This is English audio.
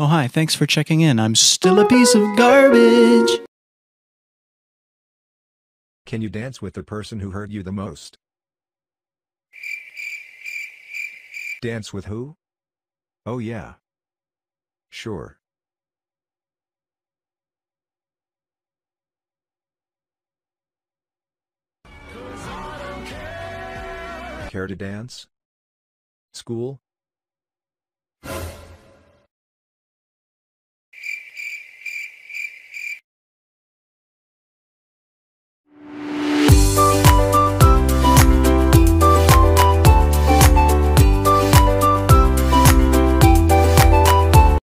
Oh, hi, thanks for checking in. I'm still a piece of garbage. Can you dance with the person who hurt you the most? Dance with who? Oh yeah. Sure. Care to dance? School?